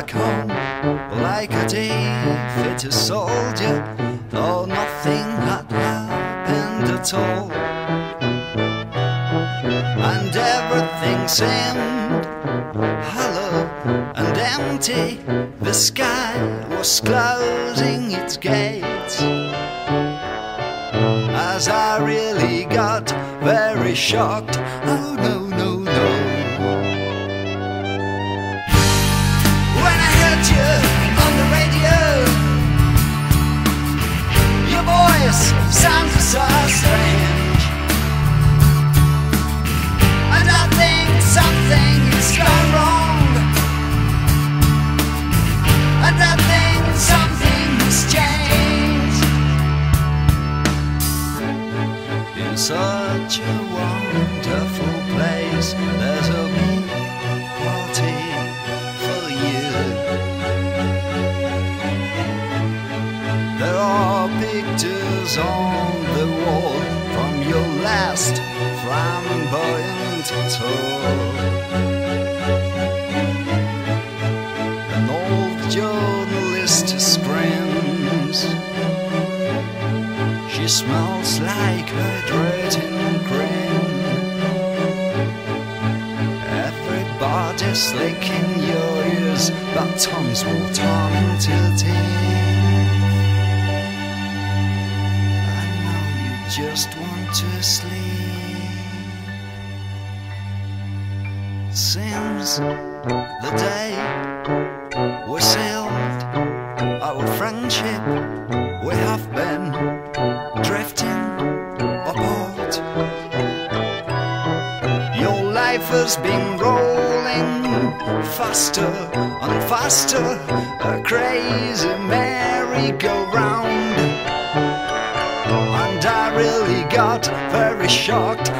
back home like a defeated soldier, though nothing had happened at all. And everything seemed hollow and empty. The sky was closing its gates. As I really got very shocked, oh no. On the wall from your last flamboyant tour. An old journalist screams. She smells like hydrating cream. Everybody's licking your ears, but tongues will turn into teeth. Just want to sleep. Since the day we sailed our friendship, we have been drifting apart. Your life has been rolling faster and faster, a crazy merry-go-round. And I really got very shocked.